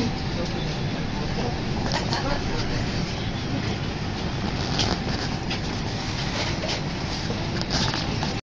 う。